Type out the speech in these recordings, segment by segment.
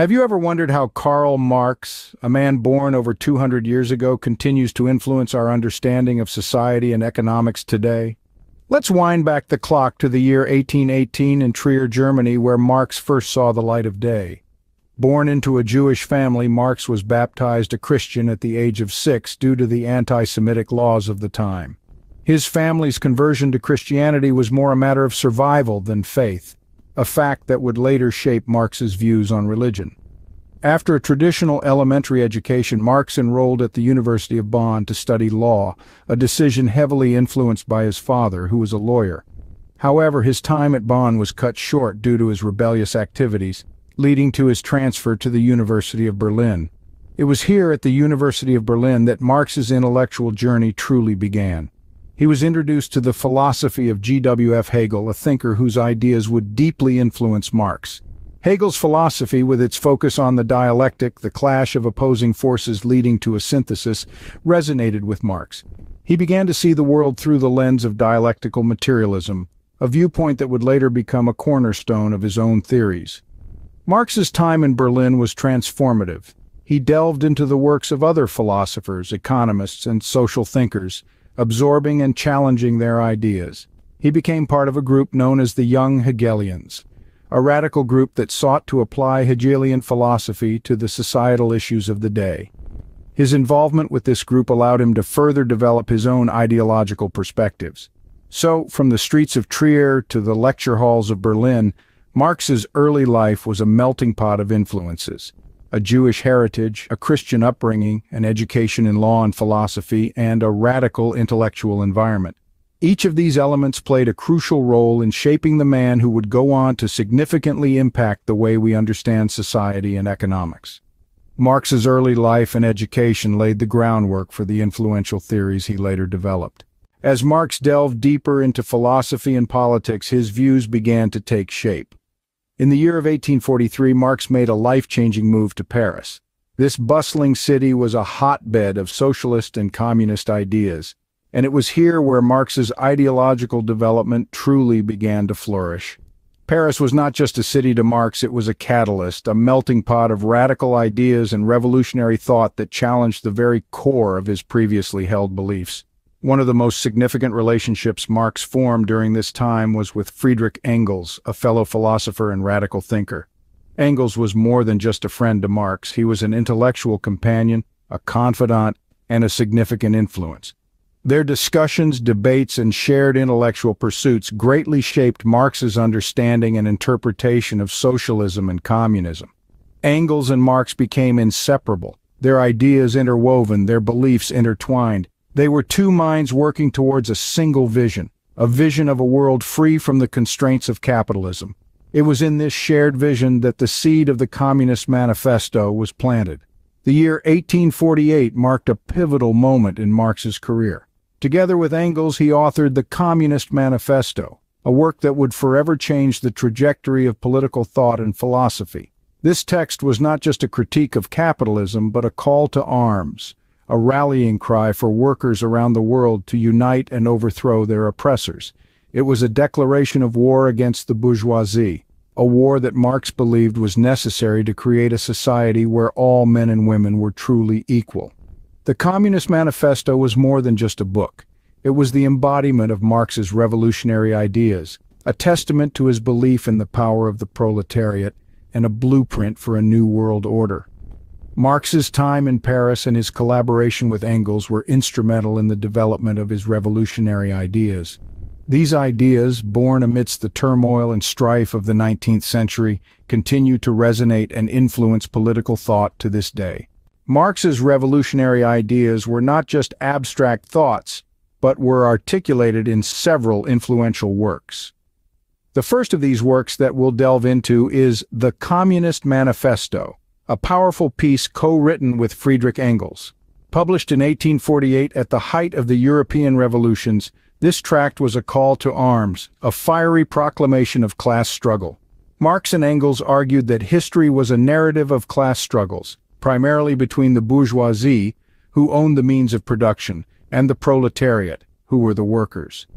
Have you ever wondered how Karl Marx, a man born over 200 years ago, continues to influence our understanding of society and economics today? Let's wind back the clock to the year 1818 in Trier, Germany, where Marx first saw the light of day. Born into a Jewish family, Marx was baptized a Christian at the age of six due to the anti-Semitic laws of the time. His family's conversion to Christianity was more a matter of survival than faith a fact that would later shape Marx's views on religion. After a traditional elementary education, Marx enrolled at the University of Bonn to study law, a decision heavily influenced by his father, who was a lawyer. However, his time at Bonn was cut short due to his rebellious activities, leading to his transfer to the University of Berlin. It was here at the University of Berlin that Marx's intellectual journey truly began. He was introduced to the philosophy of G.W.F. Hegel, a thinker whose ideas would deeply influence Marx. Hegel's philosophy, with its focus on the dialectic, the clash of opposing forces leading to a synthesis, resonated with Marx. He began to see the world through the lens of dialectical materialism, a viewpoint that would later become a cornerstone of his own theories. Marx's time in Berlin was transformative. He delved into the works of other philosophers, economists, and social thinkers, absorbing and challenging their ideas. He became part of a group known as the Young Hegelians, a radical group that sought to apply Hegelian philosophy to the societal issues of the day. His involvement with this group allowed him to further develop his own ideological perspectives. So, from the streets of Trier to the lecture halls of Berlin, Marx's early life was a melting pot of influences a Jewish heritage, a Christian upbringing, an education in law and philosophy, and a radical intellectual environment. Each of these elements played a crucial role in shaping the man who would go on to significantly impact the way we understand society and economics. Marx's early life and education laid the groundwork for the influential theories he later developed. As Marx delved deeper into philosophy and politics, his views began to take shape. In the year of 1843, Marx made a life-changing move to Paris. This bustling city was a hotbed of socialist and communist ideas, and it was here where Marx's ideological development truly began to flourish. Paris was not just a city to Marx, it was a catalyst, a melting pot of radical ideas and revolutionary thought that challenged the very core of his previously held beliefs. One of the most significant relationships Marx formed during this time was with Friedrich Engels, a fellow philosopher and radical thinker. Engels was more than just a friend to Marx. He was an intellectual companion, a confidant, and a significant influence. Their discussions, debates, and shared intellectual pursuits greatly shaped Marx's understanding and interpretation of socialism and communism. Engels and Marx became inseparable, their ideas interwoven, their beliefs intertwined, they were two minds working towards a single vision, a vision of a world free from the constraints of capitalism. It was in this shared vision that the seed of the Communist Manifesto was planted. The year 1848 marked a pivotal moment in Marx's career. Together with Engels, he authored the Communist Manifesto, a work that would forever change the trajectory of political thought and philosophy. This text was not just a critique of capitalism, but a call to arms, a rallying cry for workers around the world to unite and overthrow their oppressors. It was a declaration of war against the bourgeoisie, a war that Marx believed was necessary to create a society where all men and women were truly equal. The Communist Manifesto was more than just a book. It was the embodiment of Marx's revolutionary ideas, a testament to his belief in the power of the proletariat, and a blueprint for a new world order. Marx's time in Paris and his collaboration with Engels were instrumental in the development of his revolutionary ideas. These ideas, born amidst the turmoil and strife of the 19th century, continue to resonate and influence political thought to this day. Marx's revolutionary ideas were not just abstract thoughts, but were articulated in several influential works. The first of these works that we'll delve into is The Communist Manifesto, a powerful piece co-written with Friedrich Engels. Published in 1848 at the height of the European revolutions, this tract was a call to arms, a fiery proclamation of class struggle. Marx and Engels argued that history was a narrative of class struggles, primarily between the bourgeoisie, who owned the means of production, and the proletariat, who were the workers.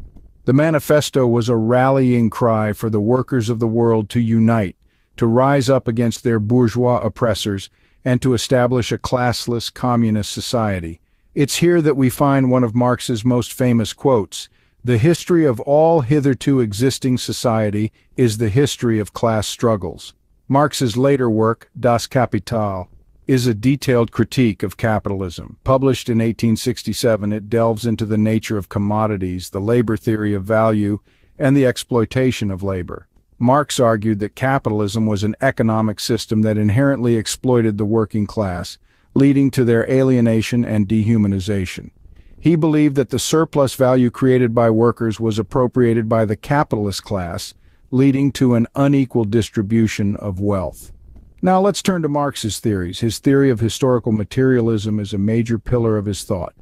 The manifesto was a rallying cry for the workers of the world to unite, to rise up against their bourgeois oppressors and to establish a classless communist society. It's here that we find one of Marx's most famous quotes, the history of all hitherto existing society is the history of class struggles. Marx's later work, Das Kapital, is a detailed critique of capitalism. Published in 1867, it delves into the nature of commodities, the labor theory of value, and the exploitation of labor. Marx argued that capitalism was an economic system that inherently exploited the working class, leading to their alienation and dehumanization. He believed that the surplus value created by workers was appropriated by the capitalist class, leading to an unequal distribution of wealth. Now let's turn to Marx's theories. His theory of historical materialism is a major pillar of his thought.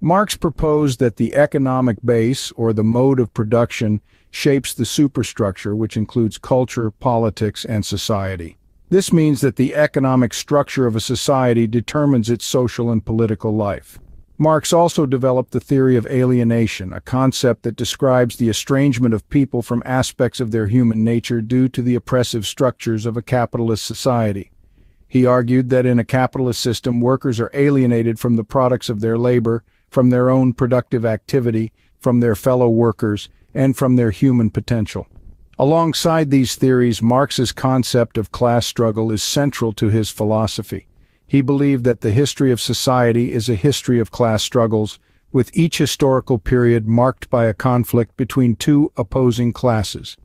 Marx proposed that the economic base, or the mode of production, shapes the superstructure, which includes culture, politics, and society. This means that the economic structure of a society determines its social and political life. Marx also developed the theory of alienation, a concept that describes the estrangement of people from aspects of their human nature due to the oppressive structures of a capitalist society. He argued that in a capitalist system, workers are alienated from the products of their labor, from their own productive activity, from their fellow workers, and from their human potential. Alongside these theories, Marx's concept of class struggle is central to his philosophy. He believed that the history of society is a history of class struggles, with each historical period marked by a conflict between two opposing classes.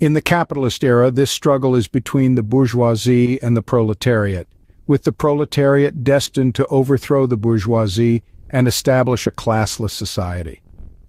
In the capitalist era, this struggle is between the bourgeoisie and the proletariat, with the proletariat destined to overthrow the bourgeoisie and establish a classless society.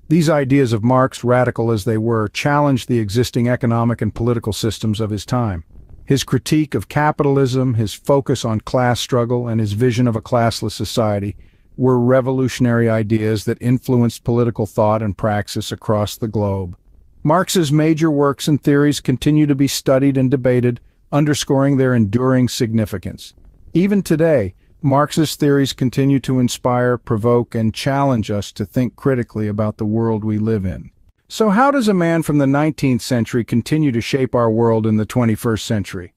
These ideas of Marx, radical as they were, challenged the existing economic and political systems of his time. His critique of capitalism, his focus on class struggle, and his vision of a classless society were revolutionary ideas that influenced political thought and praxis across the globe. Marx's major works and theories continue to be studied and debated, underscoring their enduring significance. Even today, Marx's theories continue to inspire, provoke, and challenge us to think critically about the world we live in. So how does a man from the 19th century continue to shape our world in the 21st century?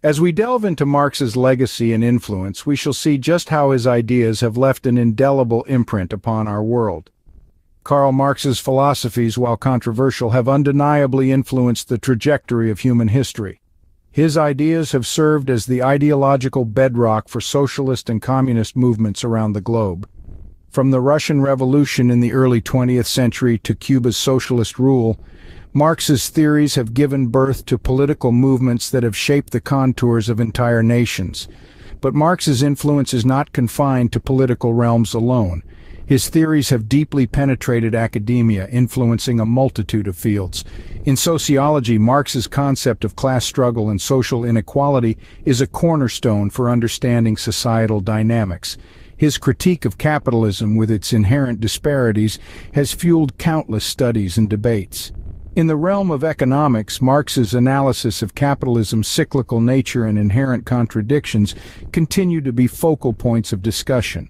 As we delve into Marx's legacy and influence, we shall see just how his ideas have left an indelible imprint upon our world. Karl Marx's philosophies, while controversial, have undeniably influenced the trajectory of human history. His ideas have served as the ideological bedrock for socialist and communist movements around the globe. From the Russian Revolution in the early 20th century to Cuba's socialist rule, Marx's theories have given birth to political movements that have shaped the contours of entire nations. But Marx's influence is not confined to political realms alone. His theories have deeply penetrated academia, influencing a multitude of fields. In sociology, Marx's concept of class struggle and social inequality is a cornerstone for understanding societal dynamics. His critique of capitalism with its inherent disparities has fueled countless studies and debates. In the realm of economics, Marx's analysis of capitalism's cyclical nature and inherent contradictions continue to be focal points of discussion.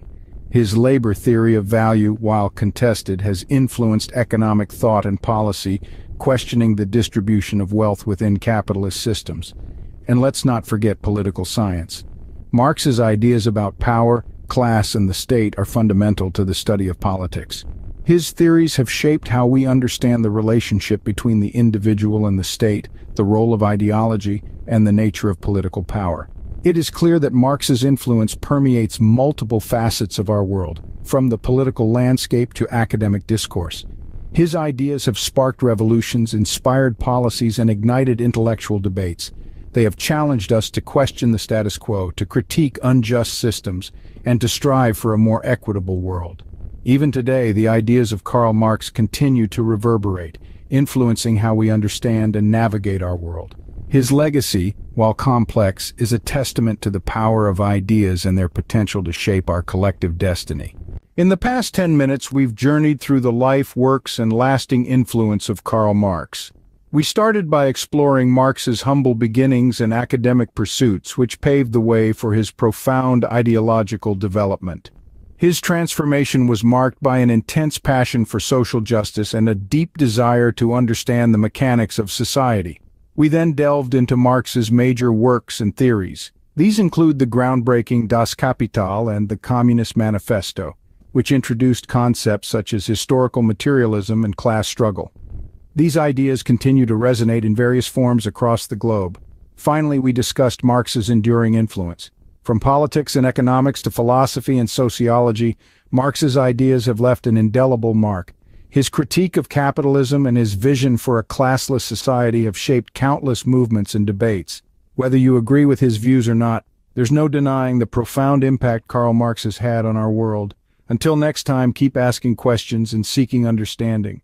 His labor theory of value, while contested, has influenced economic thought and policy, questioning the distribution of wealth within capitalist systems. And let's not forget political science. Marx's ideas about power, class, and the state are fundamental to the study of politics. His theories have shaped how we understand the relationship between the individual and the state, the role of ideology, and the nature of political power. It is clear that Marx's influence permeates multiple facets of our world, from the political landscape to academic discourse. His ideas have sparked revolutions, inspired policies, and ignited intellectual debates. They have challenged us to question the status quo, to critique unjust systems, and to strive for a more equitable world. Even today, the ideas of Karl Marx continue to reverberate, influencing how we understand and navigate our world. His legacy, while complex, is a testament to the power of ideas and their potential to shape our collective destiny. In the past 10 minutes, we've journeyed through the life, works, and lasting influence of Karl Marx. We started by exploring Marx's humble beginnings and academic pursuits, which paved the way for his profound ideological development. His transformation was marked by an intense passion for social justice and a deep desire to understand the mechanics of society. We then delved into Marx's major works and theories. These include the groundbreaking Das Kapital and the Communist Manifesto, which introduced concepts such as historical materialism and class struggle. These ideas continue to resonate in various forms across the globe. Finally, we discussed Marx's enduring influence. From politics and economics to philosophy and sociology, Marx's ideas have left an indelible mark. His critique of capitalism and his vision for a classless society have shaped countless movements and debates. Whether you agree with his views or not, there's no denying the profound impact Karl Marx has had on our world. Until next time, keep asking questions and seeking understanding.